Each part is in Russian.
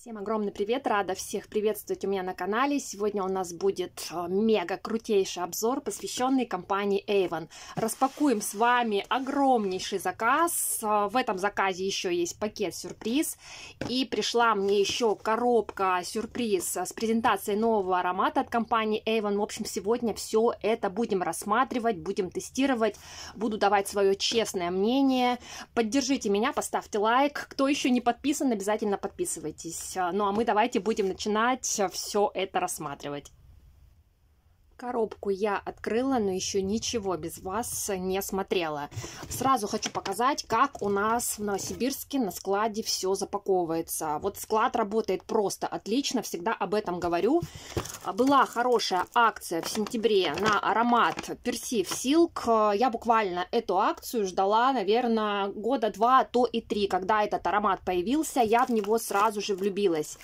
Всем огромный привет, рада всех приветствовать у меня на канале. Сегодня у нас будет э, мега крутейший обзор, посвященный компании Avon. Распакуем с вами огромнейший заказ. Э, в этом заказе еще есть пакет-сюрприз. И пришла мне еще коробка-сюрприз с презентацией нового аромата от компании Avon. В общем, сегодня все это будем рассматривать, будем тестировать. Буду давать свое честное мнение. Поддержите меня, поставьте лайк. Кто еще не подписан, обязательно подписывайтесь. Ну а мы давайте будем начинать все это рассматривать. Коробку я открыла, но еще ничего без вас не смотрела. Сразу хочу показать, как у нас в Новосибирске на складе все запаковывается. Вот склад работает просто отлично, всегда об этом говорю. Была хорошая акция в сентябре на аромат Персив Силк. Я буквально эту акцию ждала, наверное, года два, то и три. Когда этот аромат появился, я в него сразу же влюбилась.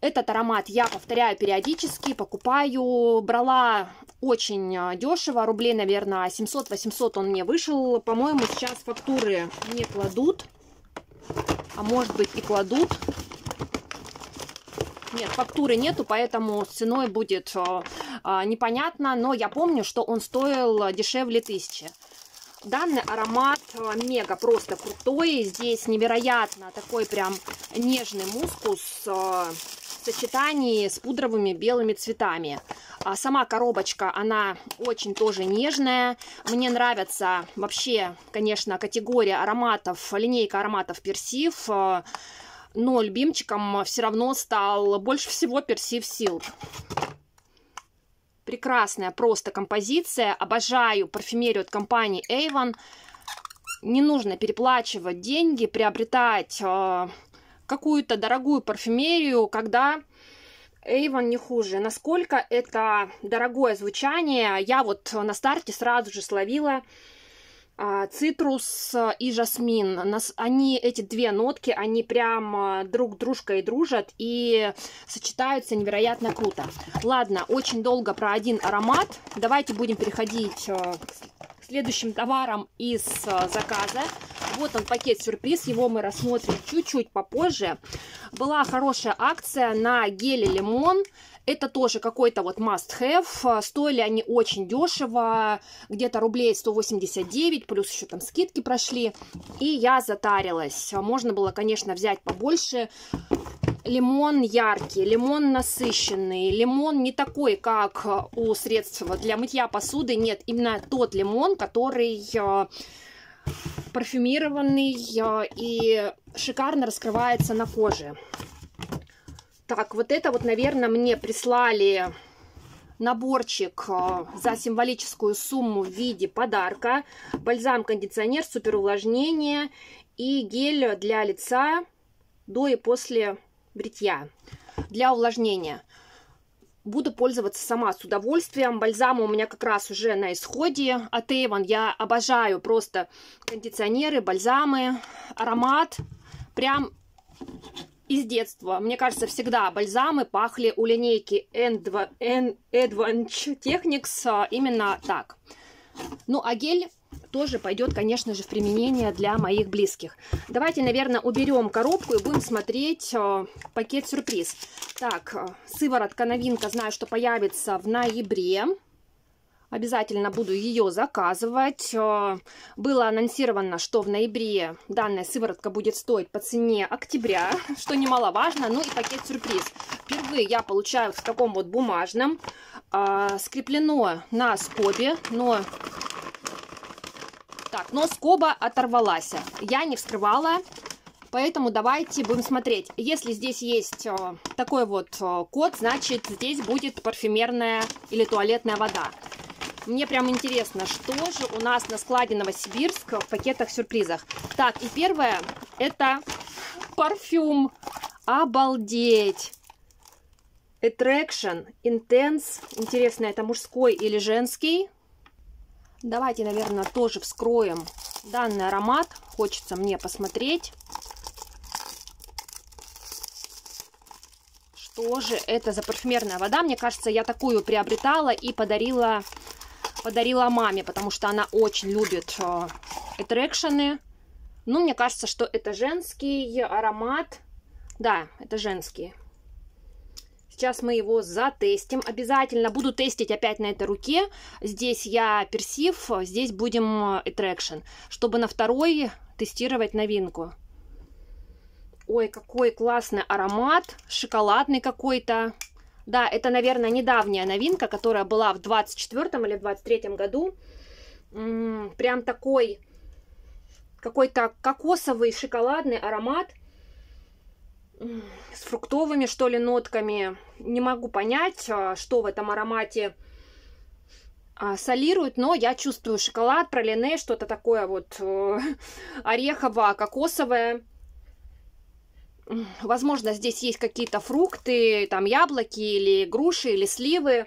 Этот аромат я повторяю периодически, покупаю. Брала очень а, дешево, рублей, наверное, 700-800 он мне вышел. По-моему, сейчас фактуры не кладут, а может быть и кладут. Нет, фактуры нету, поэтому с ценой будет а, а, непонятно, но я помню, что он стоил дешевле тысячи. Данный аромат а, мега просто крутой. Здесь невероятно такой прям нежный мускус. Сочетании с пудровыми белыми цветами. А сама коробочка, она очень тоже нежная. Мне нравится вообще, конечно, категория ароматов, линейка ароматов персив. Но любимчиком все равно стал больше всего персив Silk. Прекрасная просто композиция. Обожаю парфюмерию от компании Avon. Не нужно переплачивать деньги, приобретать а, какую-то дорогую парфюмерию, когда Avon не хуже. Насколько это дорогое звучание, я вот на старте сразу же словила а, цитрус и жасмин. Они, эти две нотки, они прям а, друг дружкой дружат и сочетаются невероятно круто. Ладно, очень долго про один аромат. Давайте будем переходить а, следующим товарам из заказа. Вот он пакет-сюрприз, его мы рассмотрим чуть-чуть попозже. Была хорошая акция на геле лимон. Это тоже какой-то вот must-have. Стоили они очень дешево, где-то рублей 189, плюс еще там скидки прошли. И я затарилась. Можно было, конечно, взять побольше. Лимон яркий, лимон насыщенный, лимон не такой, как у средства для мытья посуды. Нет, именно тот лимон, который э, парфюмированный э, и шикарно раскрывается на коже. Так, вот это вот, наверное, мне прислали наборчик э, за символическую сумму в виде подарка. Бальзам-кондиционер, суперувлажнение и гель для лица до и после бритья для увлажнения. Буду пользоваться сама с удовольствием. Бальзам у меня как раз уже на исходе от Avon. Я обожаю просто кондиционеры, бальзамы, аромат. Прям из детства. Мне кажется, всегда бальзамы пахли у линейки N2, N Advantage Technics а, именно так. Ну, а гель тоже пойдет, конечно же, в применение для моих близких. Давайте, наверное, уберем коробку и будем смотреть э, пакет-сюрприз. Так, э, сыворотка новинка, знаю, что появится в ноябре. Обязательно буду ее заказывать. Э, было анонсировано, что в ноябре данная сыворотка будет стоить по цене октября, что немаловажно. Ну и пакет-сюрприз. Впервые я получаю в таком вот бумажном. Скреплено на скобе, но так, но скоба оторвалась. Я не вскрывала, поэтому давайте будем смотреть. Если здесь есть э, такой вот э, код, значит здесь будет парфюмерная или туалетная вода. Мне прям интересно, что же у нас на складе Новосибирск в пакетах-сюрпризах. Так, и первое, это парфюм. Обалдеть! Attraction, Intense. Интересно, это мужской или женский? Давайте, наверное, тоже вскроем данный аромат. Хочется мне посмотреть, что же это за парфюмерная вода. Мне кажется, я такую приобретала и подарила, подарила маме, потому что она очень любит э, Ну, мне кажется, что это женский аромат Да, это женские. Сейчас мы его затестим. Обязательно буду тестить опять на этой руке. Здесь я персив, здесь будем attraction, чтобы на второй тестировать новинку. Ой, какой классный аромат, шоколадный какой-то. Да, это, наверное, недавняя новинка, которая была в 24 или 23 году. М -м, прям такой какой-то кокосовый шоколадный аромат с фруктовыми, что ли, нотками. Не могу понять, а, что в этом аромате а, солирует, но я чувствую шоколад, пролине, что-то такое вот э, орехово-кокосовое. Возможно, здесь есть какие-то фрукты, там яблоки или груши, или сливы.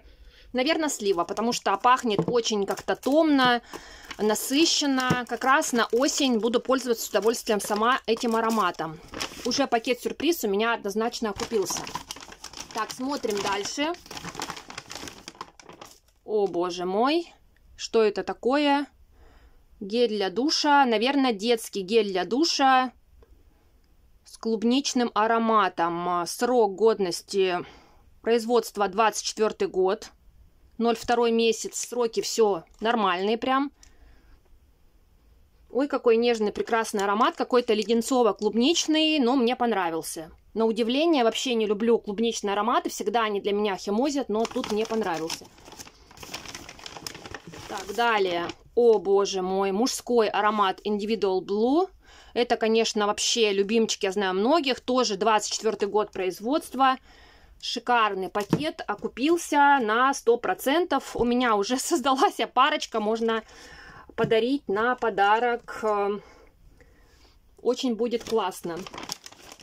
Наверное, слива, потому что пахнет очень как-то томно, насыщенно. Как раз на осень буду пользоваться с удовольствием сама этим ароматом. Уже пакет сюрприз у меня однозначно окупился. Так, смотрим дальше. О, боже мой. Что это такое? Гель для душа. Наверное, детский гель для душа с клубничным ароматом. Срок годности производства 24 год. 02 месяц, сроки все нормальные прям. Ой, какой нежный, прекрасный аромат, какой-то леденцово-клубничный, но мне понравился. На удивление, вообще не люблю клубничные ароматы, всегда они для меня химозят, но тут мне понравился. Так, далее. О, боже мой, мужской аромат Individual Blue. Это, конечно, вообще любимчик, я знаю многих, тоже 24 год производства. Шикарный пакет, окупился на 100%. У меня уже создалась парочка, можно подарить на подарок. Э, очень будет классно.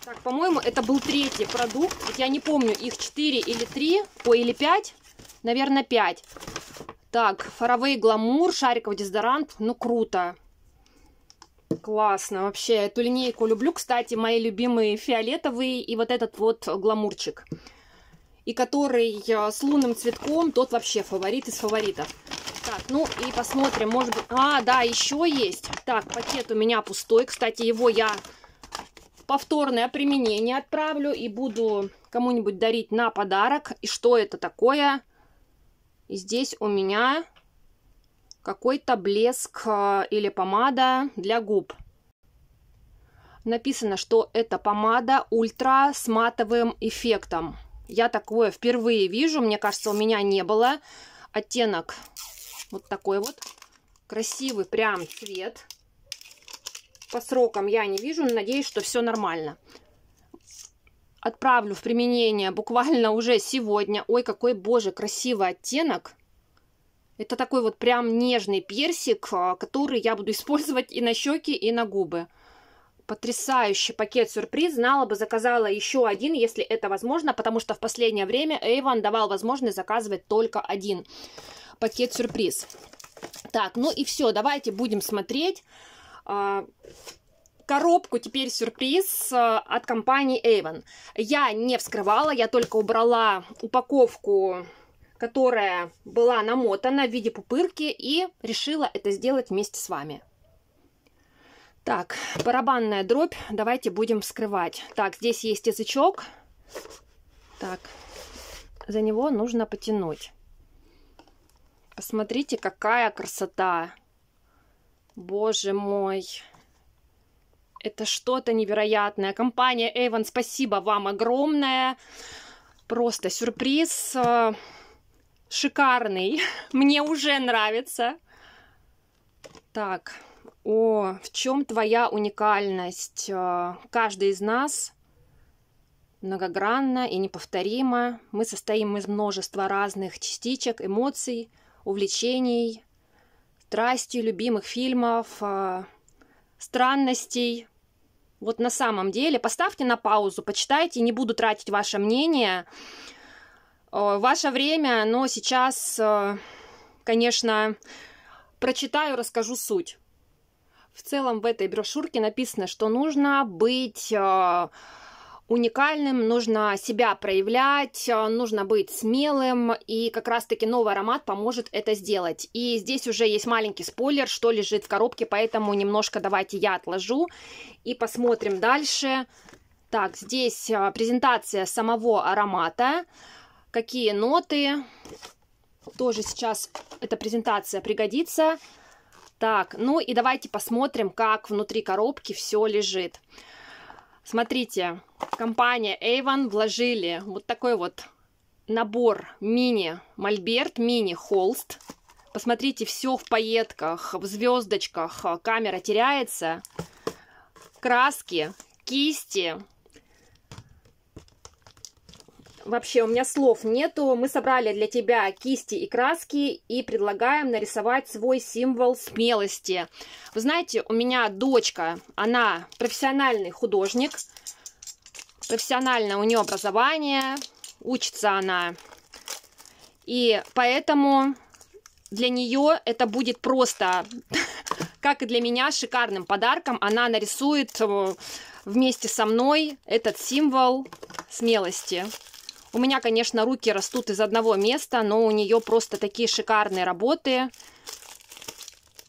Так, по-моему, это был третий продукт. Я не помню, их 4 или 3, ой, или 5. Наверное, 5. Так, Faraway Glamour, шариковый дезодорант. Ну, круто. Классно, вообще, эту линейку люблю. Кстати, мои любимые фиолетовые и вот этот вот гламурчик. И который э, с лунным цветком, тот вообще фаворит из фаворитов. Так, ну и посмотрим, может быть... А, да, еще есть. Так, пакет у меня пустой. Кстати, его я повторное применение отправлю и буду кому-нибудь дарить на подарок. И что это такое? И здесь у меня какой-то блеск э, или помада для губ. Написано, что это помада ультра с матовым эффектом. Я такое впервые вижу, мне кажется, у меня не было. Оттенок вот такой вот. Красивый прям цвет. По срокам я не вижу, но надеюсь, что все нормально. Отправлю в применение буквально уже сегодня. Ой, какой, боже, красивый оттенок. Это такой вот прям нежный персик, а, который я буду использовать и на щеки, и на губы. Потрясающий пакет сюрприз. Знала бы, заказала еще один, если это возможно, потому что в последнее время Эйван давал возможность заказывать только один пакет сюрприз. Так, ну и все, давайте будем смотреть а, коробку теперь сюрприз а, от компании Avon. Я не вскрывала, я только убрала упаковку, которая была намотана в виде пупырки и решила это сделать вместе с вами. Так, барабанная дробь, давайте будем вскрывать. Так, здесь есть язычок. Так, за него нужно потянуть. Посмотрите, какая красота. Боже мой. Это что-то невероятное. Компания Avon, спасибо вам огромное. Просто сюрприз э, шикарный. Мне уже нравится. Так, о, в чем твоя уникальность? Э, каждый из нас многогранно и неповторимо. Мы состоим из множества разных частичек, эмоций, увлечений, страстью, любимых фильмов, а, странностей. Вот на самом деле, поставьте на паузу, почитайте, не буду тратить ваше мнение, ваше время, но сейчас, а, конечно, прочитаю, расскажу суть. В целом в этой брошюрке написано, что нужно быть уникальным, нужно себя проявлять, э, нужно быть смелым, и как раз-таки новый аромат поможет это сделать. И здесь уже есть маленький спойлер, что лежит в коробке, поэтому немножко давайте я отложу и посмотрим дальше. Так, здесь а, презентация самого аромата. Какие ноты. Тоже сейчас эта презентация пригодится. Так, ну и давайте посмотрим, как внутри коробки все лежит. Смотрите, компания Avon вложили вот такой вот набор мини мольберт, мини холст. Посмотрите, все в пайетках, в звездочках, камера теряется. Краски, кисти, вообще у меня слов нету. Мы собрали для тебя кисти и краски и предлагаем нарисовать свой символ смелости. Вы знаете, у меня дочка, она профессиональный художник, профессиональное у нее образование, учится она. И поэтому для нее это будет просто, как и для меня, шикарным подарком. Она нарисует э, вместе со мной этот символ смелости. У меня, конечно, руки растут из одного места, но у нее просто такие шикарные работы.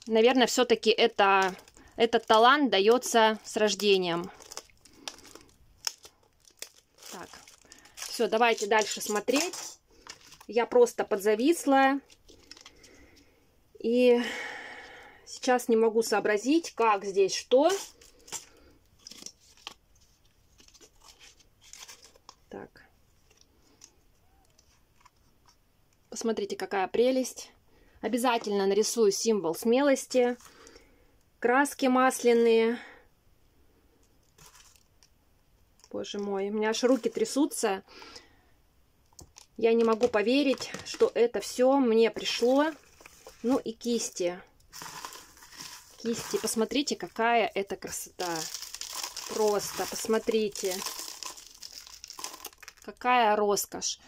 Наверное, все-таки это, этот талант дается с рождением. Так, все, давайте дальше смотреть. Я просто подзависла. И сейчас не могу сообразить, как здесь что. Посмотрите, какая прелесть. Обязательно нарисую символ смелости. Краски масляные. Боже мой, у меня аж руки трясутся. Я не могу поверить, что это все мне пришло. Ну и кисти. Кисти. Посмотрите, какая это красота. Просто посмотрите. Какая роскошь.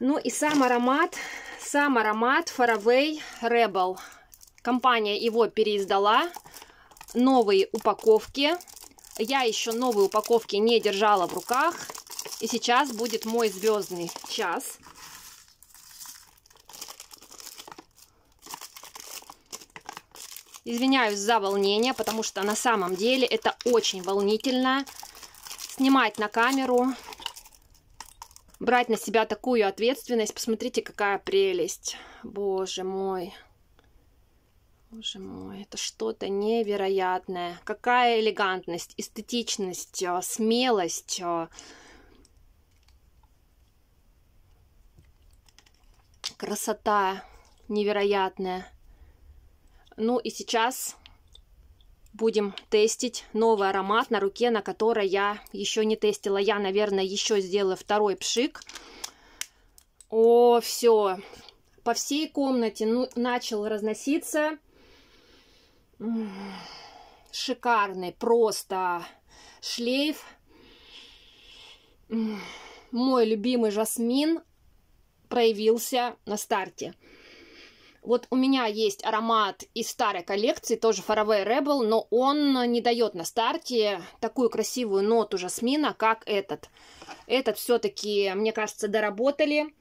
Ну и сам аромат, сам аромат Faraway Rebel. Компания его переиздала. Новые упаковки. Я еще новые упаковки не держала в руках. И сейчас будет мой звездный час. Извиняюсь за волнение, потому что на самом деле это очень волнительно. Снимать на камеру брать на себя такую ответственность. Посмотрите, какая прелесть. Боже мой. Боже мой, это что-то невероятное. Какая элегантность, эстетичность, а, смелость. А. Красота невероятная. Ну и сейчас будем тестить новый аромат на руке, на которой я еще не тестила. Я, наверное, еще сделаю второй пшик. О, все. По всей комнате ну, начал разноситься. Шикарный просто шлейф. Мой любимый жасмин проявился на старте. Вот у меня есть аромат из старой коллекции, тоже Faraway Rebel, но он не дает на старте такую красивую ноту жасмина, как этот. Этот все-таки, мне кажется, доработали,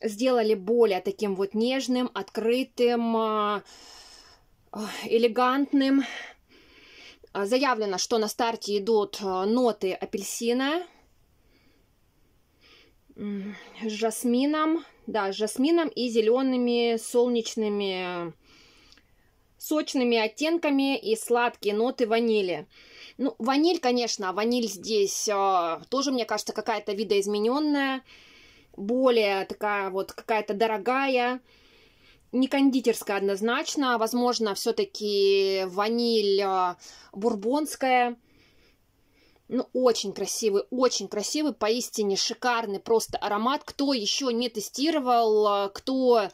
сделали более таким вот нежным, открытым, а, элегантным. Заявлено, что на старте идут а, ноты апельсина с жасмином, да, с жасмином и зелеными солнечными сочными оттенками и сладкие ноты ванили. Ну, ваниль, конечно, ваниль здесь э, тоже, мне кажется, какая-то видоизмененная, более такая вот какая-то дорогая, не кондитерская однозначно, возможно, все-таки ваниль э, бурбонская, ну, очень красивый, очень красивый, поистине шикарный просто аромат. Кто еще не тестировал, а, кто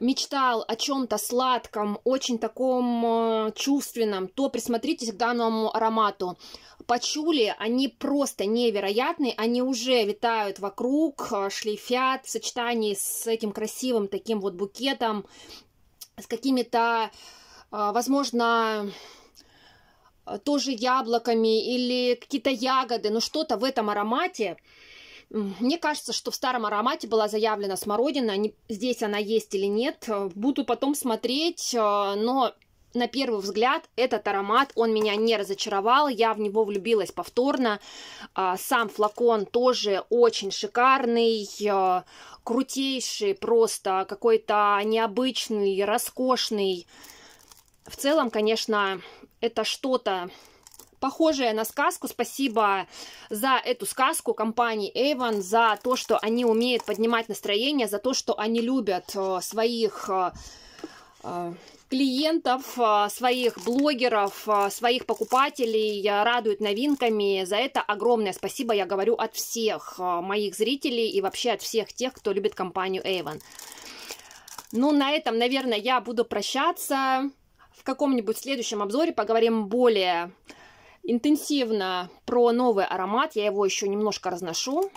мечтал о чем-то сладком, очень таком э, чувственном, то присмотритесь к данному аромату. Пачули, они просто невероятные, они уже витают вокруг, э, шлейфят в сочетании с этим красивым таким вот букетом, с какими-то, возможно, тоже яблоками или какие-то ягоды, но что-то в этом аромате. Мне кажется, что в старом аромате была заявлена смородина. Здесь она есть или нет. Э, буду потом смотреть, э, но на первый взгляд этот аромат, он меня не разочаровал, я в него влюбилась повторно. А, сам флакон тоже очень шикарный, крутейший, просто какой-то необычный, роскошный. В целом, конечно, это что-то похожее на сказку. Спасибо за эту сказку компании Avon, за то, что они умеют поднимать настроение, за то, что они любят э, своих э, клиентов, а, своих блогеров, своих покупателей радуют новинками. За это огромное спасибо я говорю от всех моих зрителей и вообще от всех тех, кто любит компанию Avon. Ну, на этом, наверное, я буду прощаться. В каком-нибудь следующем обзоре поговорим более интенсивно про новый аромат. Я его еще немножко разношу.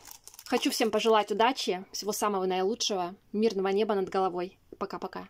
Хочу всем пожелать удачи, всего самого наилучшего, мирного неба над головой. Пока-пока.